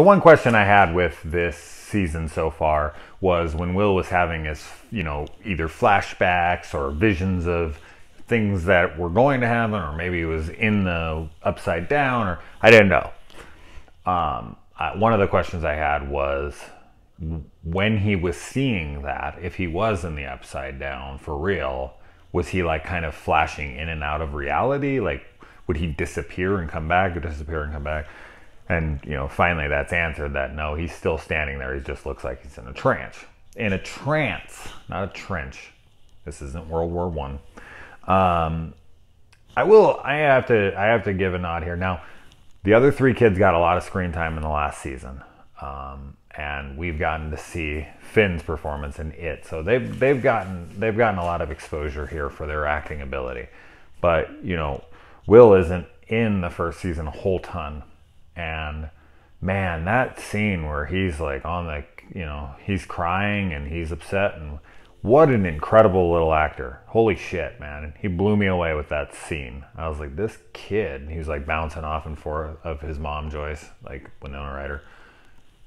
So one question I had with this season so far was when Will was having his, you know, either flashbacks or visions of things that were going to happen, or maybe it was in the upside down, or I didn't know. Um, I, one of the questions I had was when he was seeing that, if he was in the upside down for real, was he like kind of flashing in and out of reality? Like, would he disappear and come back, or disappear and come back? And you know, finally, that's answered that no, he's still standing there. He just looks like he's in a trance. In a trance, not a trench. This isn't World War One. Um, I will. I have to. I have to give a nod here. Now, the other three kids got a lot of screen time in the last season, um, and we've gotten to see Finn's performance in it. So they've they've gotten they've gotten a lot of exposure here for their acting ability. But you know, Will isn't in the first season a whole ton, and man, that scene where he's like on the you know he's crying and he's upset and what an incredible little actor. Holy shit, man. He blew me away with that scene. I was like, this kid, he was like bouncing off and forth of his mom, Joyce, like Winona Ryder.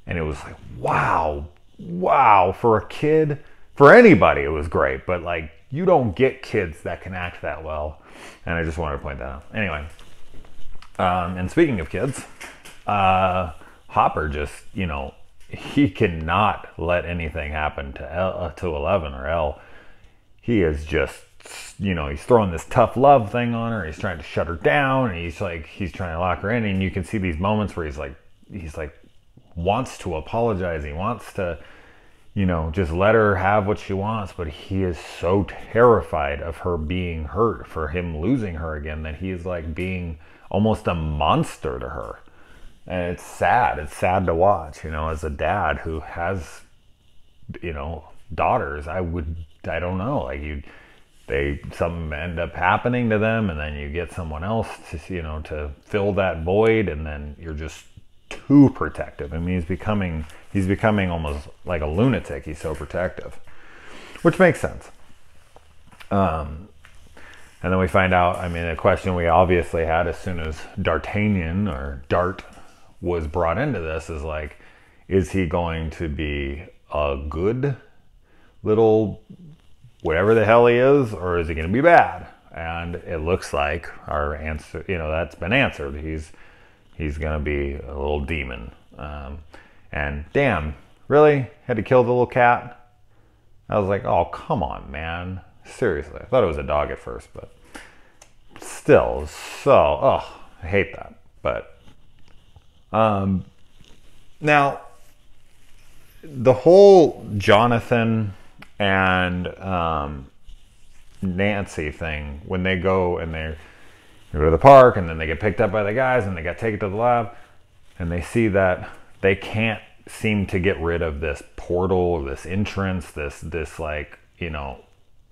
And it was like, wow, wow. For a kid, for anybody, it was great. But like, you don't get kids that can act that well. And I just wanted to point that out. Anyway, um, and speaking of kids, uh, Hopper just, you know, he cannot let anything happen to El, uh, to Eleven or El. He is just you know he's throwing this tough love thing on her. He's trying to shut her down, and he's like he's trying to lock her in. And you can see these moments where he's like he's like wants to apologize. He wants to you know just let her have what she wants, but he is so terrified of her being hurt, for him losing her again, that he's like being almost a monster to her and it's sad. It's sad to watch. You know, as a dad who has, you know, daughters, I would, I don't know, like you, they something end up happening to them, and then you get someone else to, you know, to fill that void, and then you're just too protective. I mean, he's becoming, he's becoming almost like a lunatic. He's so protective, which makes sense. Um, and then we find out, I mean, a question we obviously had as soon as D'Artagnan or Dart was brought into this is like, is he going to be a good little whatever the hell he is, or is he going to be bad? And it looks like our answer, you know, that's been answered. He's he's going to be a little demon. Um, and damn, really had to kill the little cat. I was like, oh come on, man, seriously. I thought it was a dog at first, but still, so oh, I hate that. But um, now, the whole Jonathan and um, Nancy thing, when they go and they go to the park and then they get picked up by the guys and they get taken to the lab and they see that they can't seem to get rid of this portal, this entrance, this this like you know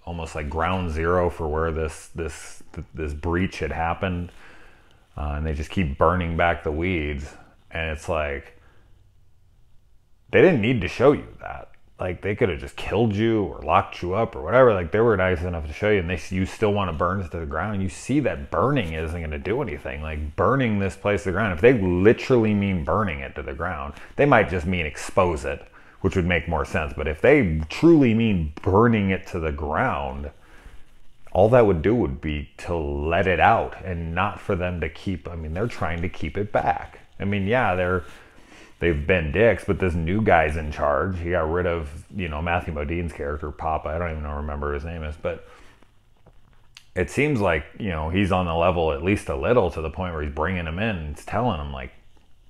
almost like ground zero for where this this this breach had happened, uh, and they just keep burning back the weeds and it's like they didn't need to show you that. Like they could have just killed you or locked you up or whatever. Like they were nice enough to show you and they you still want to burn it to the ground. You see that burning isn't going to do anything. Like burning this place to the ground if they literally mean burning it to the ground they might just mean expose it which would make more sense. But if they truly mean burning it to the ground all that would do would be to let it out and not for them to keep i mean they're trying to keep it back I mean, yeah, they're they've been dicks, but this new guy's in charge. He got rid of you know Matthew Modine's character, Papa. I don't even know remember his name is, but it seems like you know he's on the level at least a little to the point where he's bringing him in and telling him like,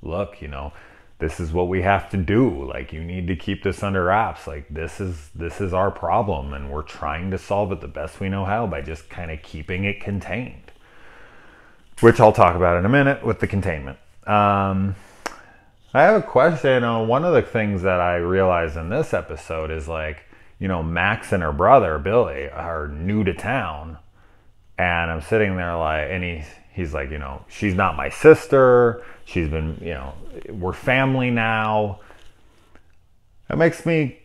look, you know. This is what we have to do. Like you need to keep this under wraps. Like this is this is our problem and we're trying to solve it the best we know how by just kind of keeping it contained. Which I'll talk about in a minute with the containment. Um, I have a question. On one of the things that I realized in this episode is like, you know, Max and her brother Billy are new to town, and I'm sitting there like, and he he's like, you know, she's not my sister. She's been, you know, we're family now. It makes me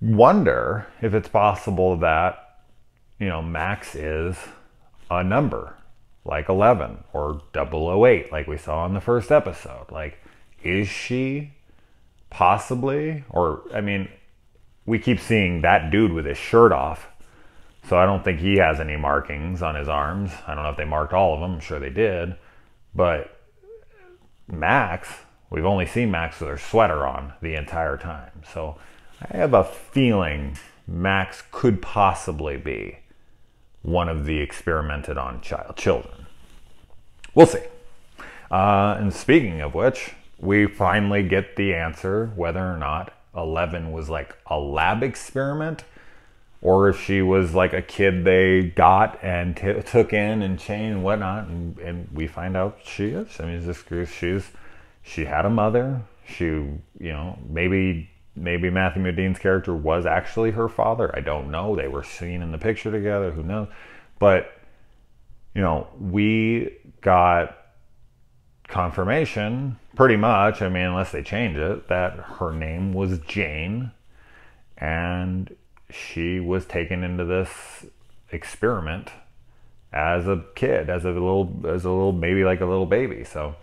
wonder if it's possible that, you know, Max is a number like 11 or 008 like we saw in the first episode like is she possibly. Or, I mean, we keep seeing that dude with his shirt off. So I don't think he has any markings on his arms. I don't know if they marked all of them. I'm sure they did. But Max, we've only seen Max with her sweater on the entire time. So I have a feeling Max could possibly be one of the experimented on child children. We'll see. Uh, and speaking of which, we finally get the answer whether or not Eleven was like a lab experiment or if she was like a kid they got and took in and chained and whatnot. And, and we find out she is. I mean, this she's she had a mother. She, you know, maybe maybe Matthew Modine's character was actually her father. I don't know. They were seen in the picture together. Who knows? But you know, we got confirmation pretty much. I mean, unless they change it, that her name was Jane, and she was taken into this experiment as a kid, as a little, as a little, maybe like a little baby. So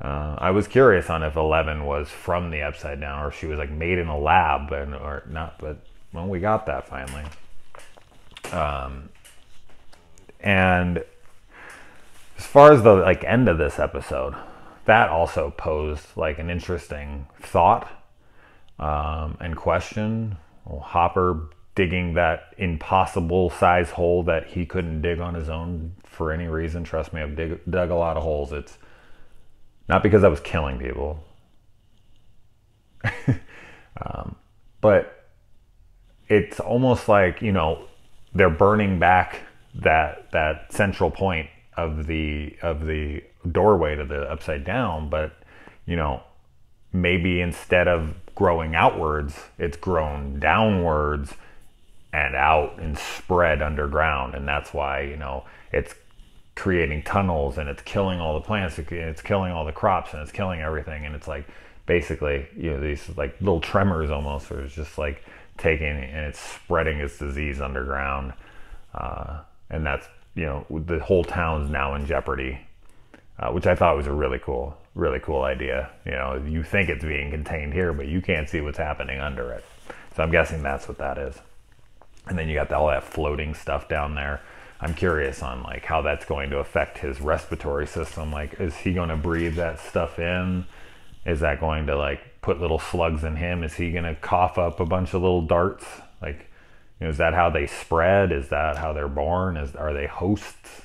uh, I was curious on if Eleven was from the Upside Down or she was like made in a lab and or not. But well, we got that finally. Um, and as far as the like end of this episode, that also posed like an interesting thought um, and question. Well, Hopper digging that impossible size hole that he couldn't dig on his own for any reason. Trust me, I've dig, dug a lot of holes. It's not because I was killing people, um, but it's almost like you know they're burning back that that central point of the of the doorway to the upside down, but you know maybe instead of growing outwards, it's grown downwards and out and spread underground, and that's why you know it's creating tunnels and it's killing all the plants and it's killing all the crops and it's killing everything. And it's like basically you know these like little tremors almost where it's just like taking and it's spreading its disease underground. Uh, and that's you know the whole town's now in jeopardy uh, which i thought was a really cool really cool idea. You know you think it's being contained here but you can't see what's happening under it. So i'm guessing that's what that is. And then you got all that floating stuff down there I'm curious on like how that's going to affect his respiratory system. Like, is he going to breathe that stuff in? Is that going to like put little slugs in him? Is he going to cough up a bunch of little darts? Like, you know, is that how they spread? Is that how they're born? Is are they hosts?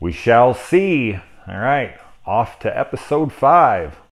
We shall see. All right, off to episode five.